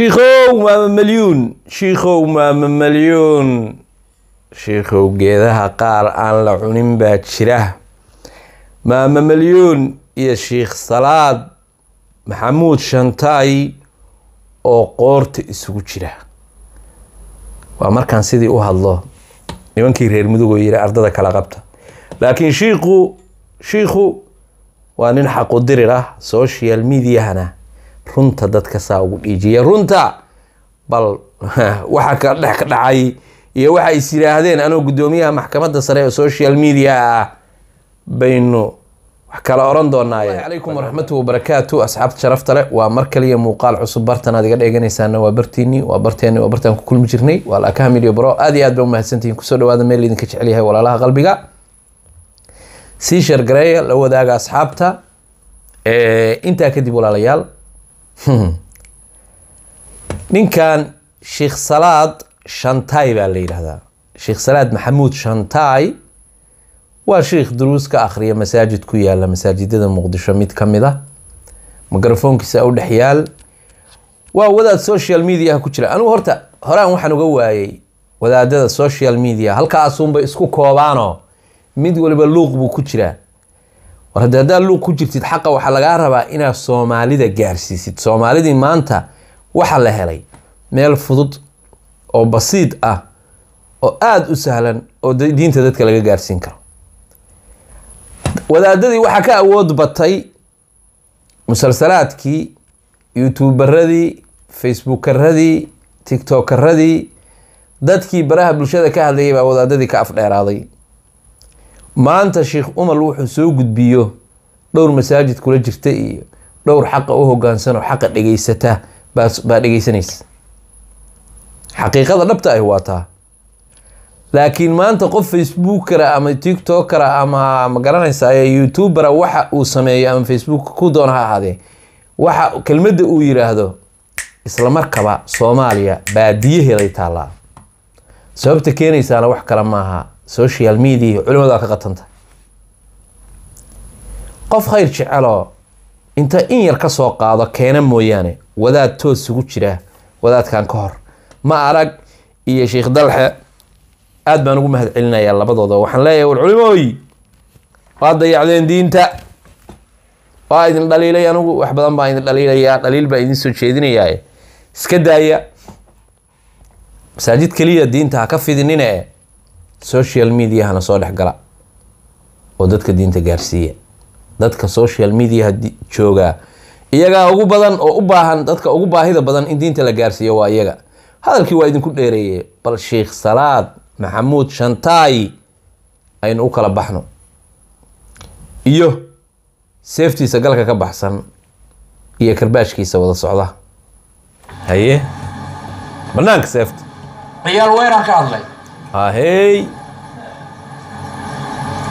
shiikow maama malyuun shiikow maama malyuun shiikow geedaha qaar aan la cunin baa jira. Maama malyuun iyo shiikh salaad maxamuud shantaay oo qoorta isugu jira. Waa markaan sidii u hadlo nimankii reer mudug oo yiri ardada kala qabta. Laakiin shiiku shiikhu waa nin xaqudirir ah social mediahana runta dadka saa ugu dhiijiya. Runta bal waxa ka dhex ka dhacay iyo waxa is yidhaahdeen anoo guddoomiyaha maxkamadda sare ee social media ah baynu wax kala oran doonaaye calaykum waraxmatu wabarakaatu asxaabta sharafta leh waa mar kaliya muuqaal cusub. Bartan aad iga dheeganaysaana waa bartiini waa barteeni waa bartaan ku kulmi jirnay. Waa laakaha milyo bro aad iyo aad ba umahadsantihiin ku soo dhawaada meel idinka jecel yahay walaalaha qalbiga. Sii shargareeya la wadaaga asxaabta intaa kadib walaalayaal ninkan sheikh salaad shantaay baa la yidhaahdaa. Sheikh salaad maxamuud shantaay waa sheikh duruus ka akhriya masaajid ku yaalla masaajidada muqdisho mid ka mid a mikrofoonkiisa u dhex yaal. Waa wadaad social mediaha ku jira. Anigu horta horaan waxaan uga waayey wadaadada social media halkaasunbay isku koobaanoo mid waliba luuq buu ku jiraa war haddii haddaad luuq ku jirtid xaqa waxaa lagaa rabaa inaad soomaalida gaarsiisid. Soomaalidii maanta waxaa la helay meel fudud oo basiid ah oo aada u sahlan oo diinta dadka laga gaarsiin karo. Wadaadadii waxaa ka awood batay musalsalaadkii youtuberadii facebookaradii tiktokaradii dadkii baraha bulshada ka hadlayay baa wadaadadii ka afdheeraaday maanta sheikh umar wuxuu soo gudbiyo dhowr masaajid kula jirta iyo dhowr xaqa u hogaansan oo xaqa dhegeysata baa dhegeysanaysa xaqiiqada dhabta ah waa taa. Laakiin maanta qof facebookara ama tiktokara ama magaranaysa youtubera waxa uu sameeyo ama facebook ku doona ha ahaadee waxa kelmadda uu yiraahdo isla markaba soomaaliya baadiyaheeday taallaa. Sababta keenaysaana wax kale maaha social media culimadu waa ka qatanta qof khayr jeceloo inta in yar ka soo qaado keena mooyaane wadaad toos ugu jira wadaadkan ka hor. Ma arag iyo sheikh dalxe aada baan ugu mahad celinayaa labadooda. Waxaan leeyahay war culimooy waa dayacdeen diinta. Waa idin dhaliilay anigu wax badan baa idin dhaliilayaa dhaliil baa idin soo jeedinayaa iska daaya. Masaajid keliya diinta ha ka fidinine social mediahana soo dhex gala oo dadka diinta gaarsiiya. Dadka social mediaha joogaa iyagaa ugu badan oo u baahan dadka ugu baahida badan in diinta la gaarsiiyo waa iyaga. Hadalkii waa idinku dheereeye bal sheikh salaad maxamuud shantaay aynu u kala baxno. Iyo seeftiisa galka ka baxsan iyo karbaashkiisa wada socda. Haye? Banaanka seefta. Ciyaal weeraan ka hadlay ahey.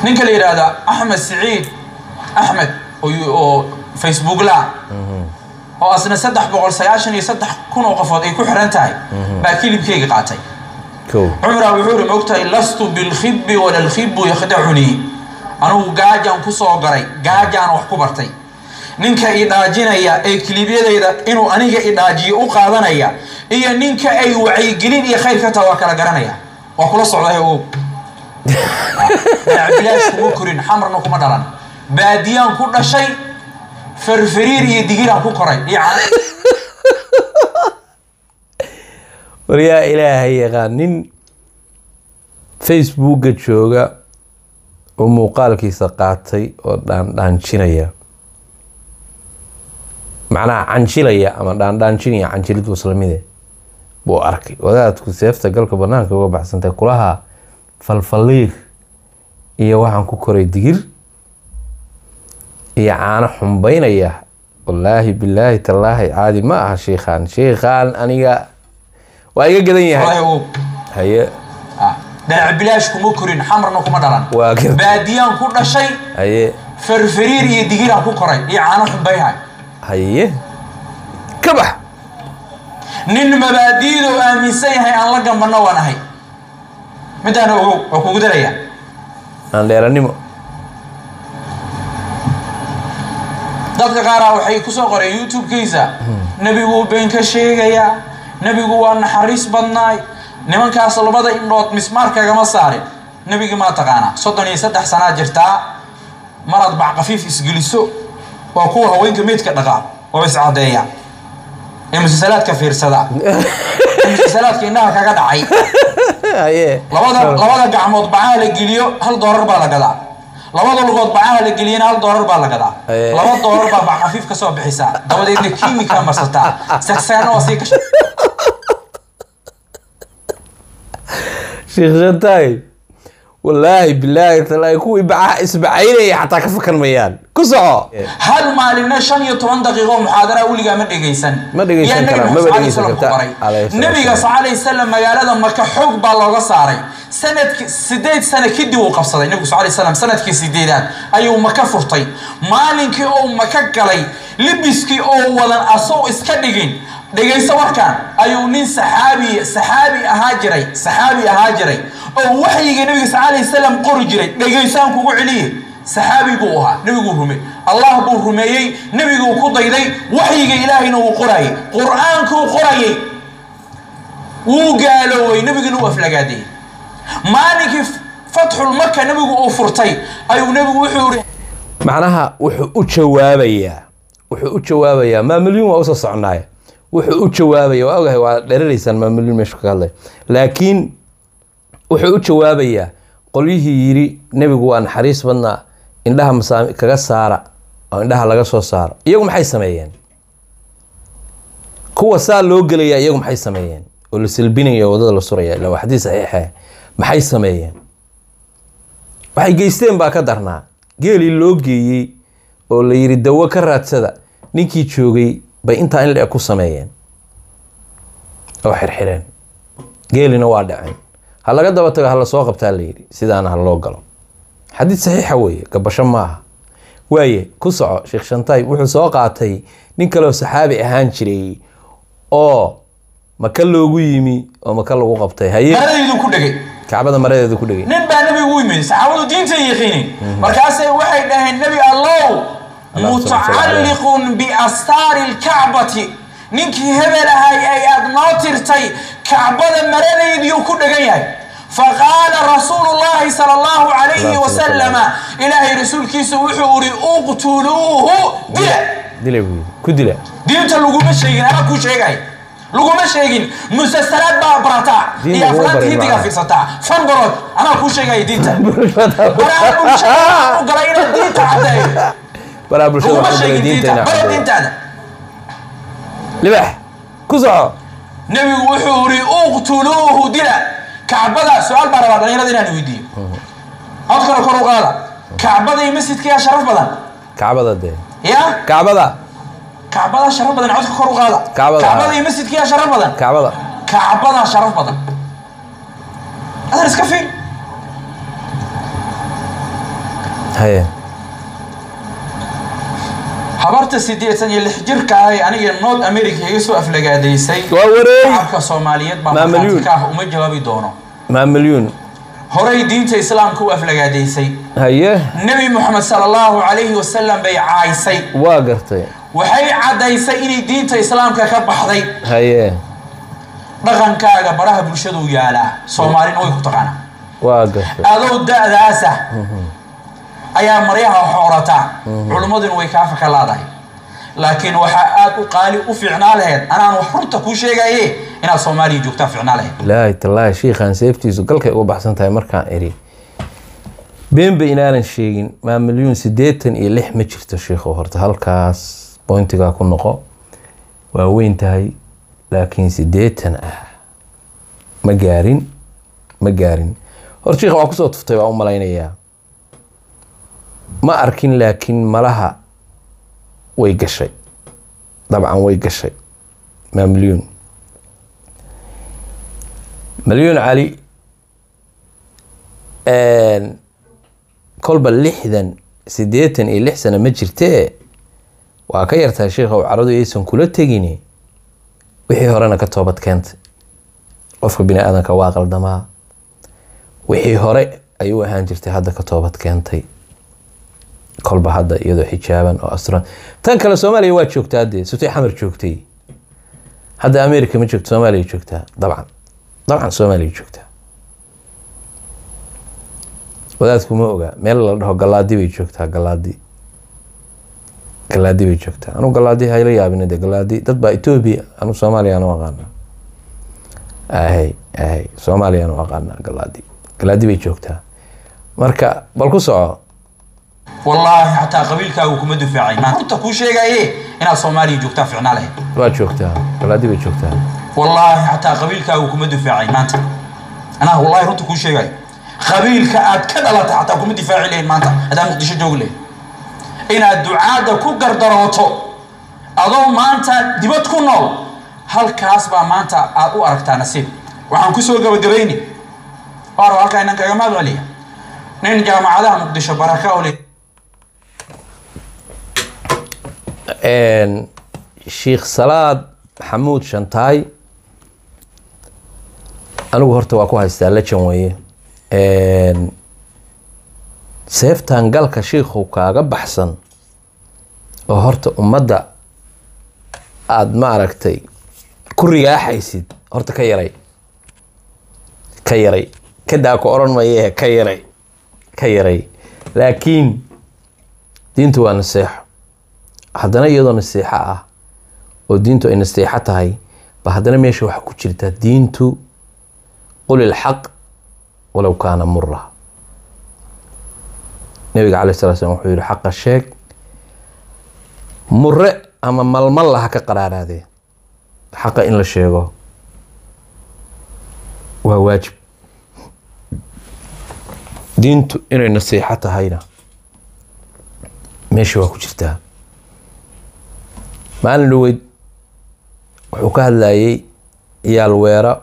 Ninka la yidhaahda axmed siciid axmed oo facebook la. Oo asna saddex boqol sagaashan iyo saddex kun oo qofood ay ku xiran tahay baa kilibkeyga qaatay. Ko cumra wuxuu uri mogtahay lastu bilkhibbi wala lkhibbu yakhdacunii anugu gaajaan ku soo garay gaajaan wax ku bartay. Ninka idhaajinaya ee kilibyadayda inuu aniga idhaajiyo u qaadanaya iyo ninka ay wacyigelin iyo khayr ka taha waa kala garanaya waa kula socday ogow bilaash kuma korin xamarna kuma dhalan baadiyaan ku dhashay farfariir iyo digiraan ku koray iyo war yaa ilaahay yaqaan nin facebooka jooga oo muuqaalkiisa qaatay oo dhaandhaanjinaya macnaha canjilaya ama dhaandhaanjinaya canjilid waslamide buu arkay. Wadaadku seefta galka banaanka uga baxsantay kulaha falfaliir iyo waxaan ku koray digir iyo caano xumbeynaya wallaahi bilaahi tallaahi caadi ma aha sheikhaan sheikhaan aniga waa iga gadan yahay. Haye. Dalac bilaash kuma korin xamarna kuma dhalan waa garta baadiyaan ku dhashay. Haye. Farfariir iyo digiraan ku koray iyo caano xumbayhay haye. Ka bax nin mabaadiida oo aaminsan yahay aan la gambanno waan ahay midaana ogow waa kugu daraya aan dheeranimo dadka qaaraa waxay ku soo qoreen youtube-kiisa. Nebiguu been ka sheegayaa. Nebigu waa naxariis badnaay. Nimankaas labada indhood mismaar kagama saarin. Nebigi maa taqaanaa soddon iyo saddex sanaa jirtaa maraad bacqafiif isgeliso. Waa kuwa haweenka meydka dhaqaa. Oo iscadeeya ee musasalaadka fiirsada. Ee musasalaadka indhaha kaga dhacay. Labada labada gacmood bacaha la geliyo hal doolar baa la gadaa. Labada lugood bacaha la geliyana hal doolar baa la gadaa. Laba doolar baa bac khafiif ka soo bixisaa dabadeedna kiimika marsataa sagsaagna waa sii gasha sheekh shantaay wallaahi bilaahi talaahi kuwii bacaha isbacaynaya xataa ka fakan mayaan ku soco. Hal maalinna shan iyo toban daqiiqo muxaadara weligaa ma dhegaysan. Ma dhegaysan karaa, maba dhegaysan sallallahu kartaa. nabiga magaalada maka xoog baa looga saaray. Sanadki sideed sano kadib uu qabsaday nabigu sal alayhi wasallam sannadkii sideedaad ayuu maka furtay. Maalinkii uu maka galay libiskii oo wadan asoo iska dhigin dhegayso warkaan ayuu nin saxaabi saxaabi ahaa jiray saxaabi ahaa jiray oo waxyiga nabiga sal alayhi wasallam qori jiray dhegaysaan kugu celiye saxaabi buu ahaa nebiguu rume allah buu rumeeyey nebiguu ku dayday waxyiga ilaahayna wuu qorayay. Qur'aankuu qorayay wuu gaalooway nebiguna u aflagaadeeyey maalinkii fatxul maka nebigu uu furtay ayuu nebigu wuxuu yihi macnaha wuxuu u jawaabayaa wuxuu u jawaabayaa maamulyin waa u soo soconaaya wuxuu u jawaabaya waa ogahay waa dheraraysaan maamulyin meesha kaga hadlay. Laakiin wuxuu u jawaabayaa qolyihii yiri nebigu waa naxariis badnaa indhaha kaga saara oo indhaha laga soo saaro. Iyagu maxay sameeyeen? Kuwa saa loo gelaya iyagu maxay sameeyeen? Oo la salbinaya oo waddada la suraya ila xadiis saxiixe maxay sameeyeen? Waxay geysteen baa ka darnaa. Geelii loo geeyey oo la yiri dawo ka raadsada ninkii joogay bay intaa in le ku sameeyeen. Oo xirxireen. Geelina waa dhaceen ha laga daba tago ha la soo qabtaa la yidhi sidaana ha loo galo. Xadiid saxiixa weeye gabasho maaha. Waaye ku soco sheekh shantaay wuxuu soo qaatay nin kaleoo saxaabi ahaan jiray oo maka loogu yimi oo maka lagu qabtay. Kacbada maradeedu ku dhegay. Nin baa nebigu u yimid saxaabadu diintay yaqiinin markaasay waxay dhaheen nebi allow mutacalliqun biastaari lkacbati ninkii hebel ahay ay aad noo tirtay kacbada maradaydiyuu ku dhegan yahay. Faqaala rasuulu llahi sala allahu calayhi wasalama ilaahay rasuulkiisu wuxuu uri uqtuluuhu dila. Diinta laguma sheegin anaa kuu sheegay. Laguma sheegin musasalaad baa barataa iyo aflaanta hindigaa fiirsataa fan barood anaa kuu sheegaya diinta. Baraha bulshada u galay inaad diinta bulshada laguma waxaa galay sheegin diinta diintaada. Libax ku soco nebigu wuxuu uri uqtuluuhu dila kacbada su'aal baa rabaa dhalinyarada inaan weydiiyo. Codkana kor u qaada. Kacbada iyo masjidka yaa sharaf badan. Kacbada dee. Ya kacbada. Kacbada sharaf badan codka kor u qaada. Kacbada. iyo masjidka yaa sharaf badan. Kacbada. Kacbada sharaf badan. Adan iska fiir haye habarta sideetan iyo lix jirka ah ee aniga north america iga soo aflagaadaysay shacabka soomaaliyeed baa Maa markhaati milyuun. ka ah uma jawaabi doono. Maa milyuun horay diinta islaamka u aflagaadaysay. Haye. Nebi moxamed sala allahu calayhi wasalam bay caaysay waa gartay. Waxay caddaysay inay diinta islaamka ka baxday. Haye. Dhaqankaaga baraha bulshadu yaalaa soomaalina way ku taqaanaa waa gartay. Adoo da-daasa ayaa maryaha xoorata culimmaduna way kaa fakalaadahay laakiin waxaa aad u qaali u fiicnaa laheyd anaan wax runta kuu sheegaye inaad soomaaliya joogtaa fiicnaa laheyd. Ilaahay tallaahi shiikhaan seeftiisu galkay uga baxsan tahay markaan iri beenba inaanan sheegin maa milyuun siddeetan iyo lix ma jirto shiikhu horta halkaas bointigaa ku noqo. Waa weyn tahay laakiin siddeetan ah. Ma gaarin ma gaarin. Hor shiikha waa ku soo tuftay waa u malaynayaa ma arkin laakiin malaha way gashay. Dabcan way gashay. Maamlyuun malyuun cali kolba lixdan sideetan iyo lix sana ma jirtee waa ka yartaa sheikh ow caradu aysan kula tegini? Wixii horena ka toobad keentay. Qofka bini aadanka waa qaldamaa wixii hore ayuu ahaan jirtay hadda ka toobad keentay kolba hadda iyadoo xijaaban oo asturan tan kale soomaaliya waa joogtaa dee sutay xamar joogtay. Hadda america ma joogto soomaaliya joogtaa dabcan dabcan soomaaliya joogtaa wadaadku ma oga meel la dhaho galaadi bay joogtaa galaadi. Galaadi bay joogtaa. Anu galaadi hayla yaabina de galaadi dad baa etoobiya anu soomaaliya anu aqaana ahay ahay soomaaliya anu aqaana galaadi. Galaadi bay joogtaa. Marka bal ku soco wallaahi xataa qabiilkaagu kuma dufaacay. Maan runta kuu sheegaye inaad soomaaliya joogtaa ficnaa lahayd waa joogtaa. Galaadi bay joogtaa. Wallaahi xataa qabiilkaagu kuma dufaacay. Maanta anaa wallaahi runta kuu sheegayo qabiilka aad ka dhalatay xataa kuma difaaci lahayn maanta haddaad muqdisho joogi lahayd inaad ducaadda ku gardarooto adoo maanta dibad ku nool halkaas baa maanta aad u aragtaa nasiib. Waxaan ku soo gabagabayni. Waar halkaa inan kaga mahad celiya nin jaamacadaha muqdisho baraka u leh sheikh salaad maxamuud shantaay anigu horta waa ku haystaa lejan weeye. Seeftan galka shiikhu kaaga baxsan oo horta ummadda aada maaragtay ku rigaaxaysid horta ka yaray. Ka yaray. Kadaa ku odhan maye ka yaray. Ka yaray. Laakiin diintu waa naseexo haddana iyadoo naseexo ah oo diintu ay naseexo tahay ba haddana meesha waxaa ku jirta diintu qul ilxaq walow kaana mura nabiga calay sala slam wuxuu yihi xaqa sheeg mure ama malmalla ha ka qaraaraadee xaqa in la sheego waa waajib. Diintu inay nasiixo tahayna meesha waa ku jirtaa maalin dhaweyd wuxuu ka hadlayay ciyaal weera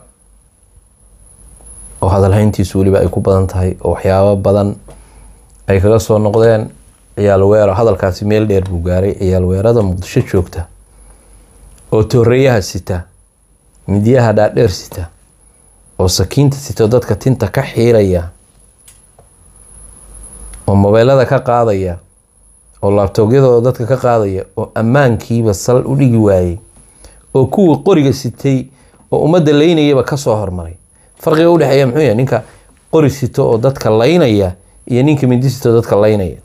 oo hadalhayntiisu weliba ay ku badan tahay oo waxyaabo badan ay kaga soo noqdeen. Ciyaal weero hadalkaasi meel dheer buu gaaray. Ciyaal weerada muqdisho joogta oo tooreeyaha sita midyaha dhaadheer sita oo sakiinta sito dadka tinta ka xiiraya oo mobeylada ka qaadaya oo laabtoogyadooda dadka ka qaadaya oo ammaankiiba sal u dhigi waayey oo kuwii qoriga sitay oo ummadda laynayaba ka soo hormaray. Farqiga udhexeeya muxuu yahay ninka qori sito oo dadka laynaya iyo ninka mindi sito dadka laynaya.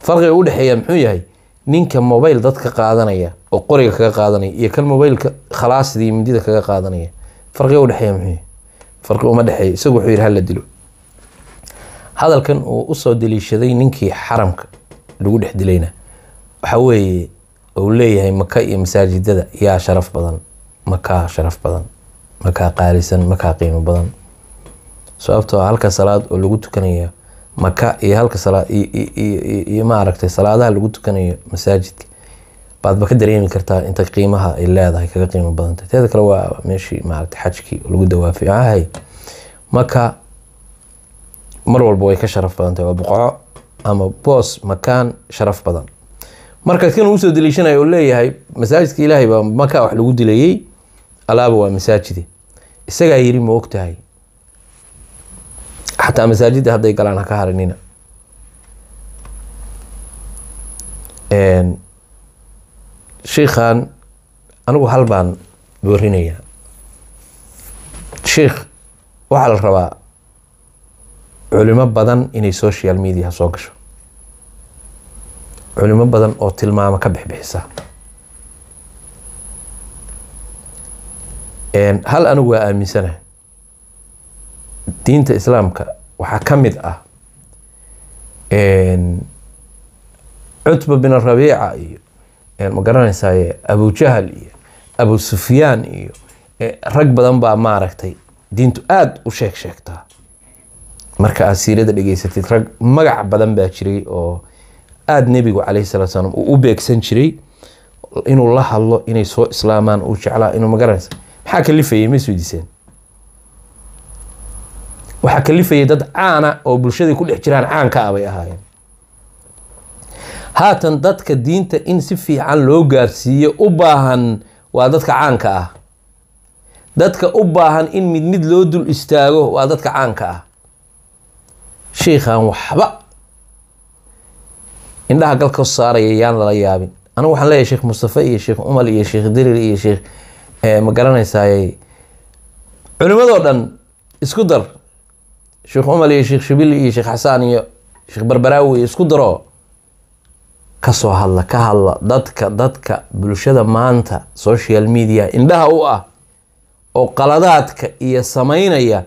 Farqiga udhexeeya muxuu yahay ninka mobile dadka qaadanaya oo qoriga kaga qaadanaya iyo kan mobileka khalaasida iyo mindida kaga qaadanaya. Farqiga udhexeeya muxuu yahay farqi uma dhexeeya isagu wuxuu yihi hala dilo. Hadalkan uu u soo daliishaday ninkii xaramka lagu dhex dilayna. Waxa weeye uu leeyahay maka iyo masaajidada yaa sharaf badan makaa sharaf badan makaa qaalisan makaa qiimo badan. Sababtoo halka salaad oo lagu tukanaya maka iyo halka iyo maaragtay salaadaha lagu tukanayo masaajidka baadba ka dareemi kartaa inta qiimaha ay leedahay kaga qiimo badantay teeda kale waa meeshii maaragtay xajkii lagu dawaafay ahay maka mar walba way ka sharaf badantahay waa boqoco ama boos makaan sharaf badan. Marka kan u soo daliishanaya oo leeyahay masaajidka ilaahay baa maka wax lagu dilayay alaaba waa masaajide isagaa yiri ma ogtahay xataa masaajidda hadday galaan haka harinina. Shiikhan anigu hal baan boorinayaa. Shiikh waxaa la rabaa culimo badan inay social media soo gasho. Culimo badan oo tilmaamo ka bixbixisa hal anigu waa aaminsanahay diinta islaamka waxaa ka mid ah cutba bin rabiica iyo ma garanaysaye abujahal iyo abu sufyaan iyo rag badan baa maaragtay diintu aada u sheeg sheegtaa marka aad siirada dhegeysatid rag magac badan baa jiray oo aada nebigu caleyhi salatu salaam uu u beegsan jiray inuu la hadlo inay soo islaamaan uu jeclaa inuu magaranaysa. Maxaa kalifayay? Ma isweydiiseen waxaa kalifayay dad caana oo bulshada ku dhex jiraan caanka ah ahaayeen. Haatan dadka diinta in si fiican loo gaarsiiyo u baahan waa dadka caanka ah. Dadka u baahan in mid mid loo dul istaago waa dadka caanka ah shiikhan waxba. Indhaha galka saaraya yaan lala yaabin. Anigu waxaan leeyahay sheekh mustafe iyo sheekh umal iyo sheekh dirir iyo sheekh ma garanaysaay culimadoo dhan isku dar. Sheekh umal iyo sheekh shibil iyo sheekh xasaan iyo sheekh barbaraawi iyo isku daro ka soo hadla ka hadla dadka dadka bulshada maanta social media indhaha u ah oo qaladaadka iyo samaynaya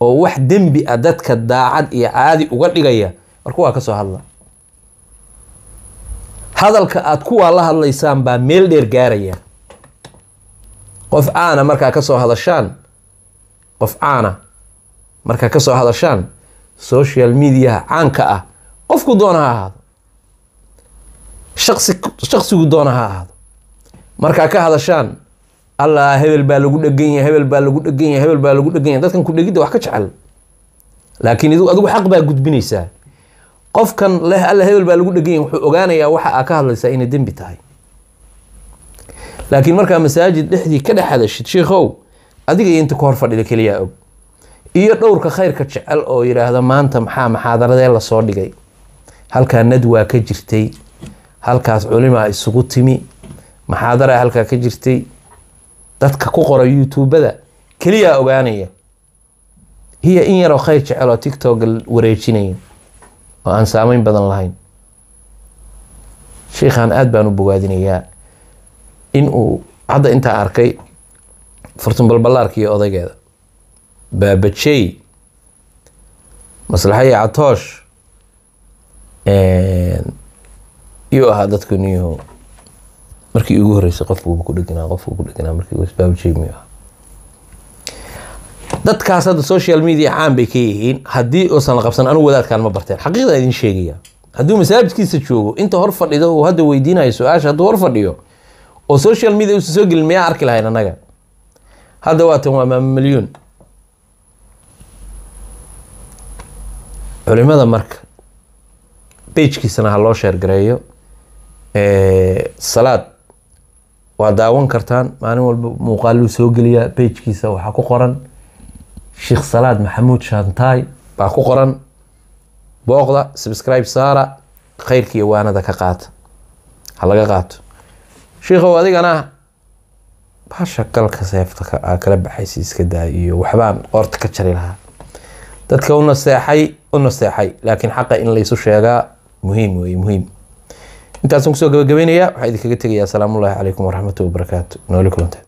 oo wax dembi ah dadka daacad iyo caadi uga dhigaya war kuwaa ka soo hadla. Hadalka aada kuwaa la hadlaysaan baa meel dheer gaaraya. Qof caana markaa ka soo hadashaan qof caana markaa ka soo hadashaan social mediaha caanka ah qofku doona ha ahaado. Shaqsi shaqsigu doona ha ahaado. Markaa ka hadashaan allah hebel baa lagu dhegan yahay hebel baa lagu dhegan yahay hebel baa lagu dhegan yahay. Dadkan ku dhegidda wax ka jecel. Laakiin adigu xaq baa gudbinaysaa. Qofkan leh alla hebel baa lagu dhegan yahay wuxuu ogaanayaa waxa aa ka hadlaysaa inay dembi tahay. Laakiin markaa masaajid dhexdii ka dhex hadashid sheikhow adiga iyo inta ku hor fadhida keliyaa og. Iyo dhowrka khayrka jecel oo yidhaahda maanta maxaa maxaadaradee la soo dhigay? Halkaa nadwaa ka jirtay. Halkaas culimaa isugu timi. Maxaadaraa halkaa ka jirtay dadka ku qora youtubada keliyaa ogaanaya hiya in yaroo khayr jecel oo tictoga wareejinaya oo aan saameyn badan lahayn. Sheikhaan aada baan u bogaadinayaa in uu hadda intaa arkay furtunbalballaarka iyo odaygeeda. Baabajey maslaxa iyo catoosh iyuu ahaa dadku niyaho markii ugu horeysay qofkuuba ku dheganaa qofku ku dheganaa markii miyuu ahaa dadkaas hadda social media caan bay ka yihiin. Haddii uusan la qabsan anigu wadaadkaan ma barteen. Xaqiiqda idin sheegaya hadduu masaajidkiisa joogo inta hor fadhido uu hadda weydiinayo su'aasha hadduu hor fadhiyo oo social media uusan soo gelin miyaa arki lahayn annaga? Hadda waatan waa maama milyuun culimada marka bejkiisana ha loo sheergareeyo. Salaad waa daawan kartaan. Maalin walba muuqaaluu soo geliyaa bejkiisa waxaa ku qoran sheekh salaad maxamuud shantaay. Baa ku qoran booqda subscribe saara. Khayrka iyo waanada ka qaata ha laga qaato. Sheikhow adigana baasha galka seefta aa kala baxaysa iska daay iyo waxbaan qoorta ka jari lahaa. Dadka u naseexay u naseexay. Laakiin xaqa in laysu sheegaa muhiim wey muhiim intaasaan ku soo gabagabeynaya waxaa idinkaga tegayaa asalaamullahi calaykum waraxmatullahi wabarakaatu nooli kulanta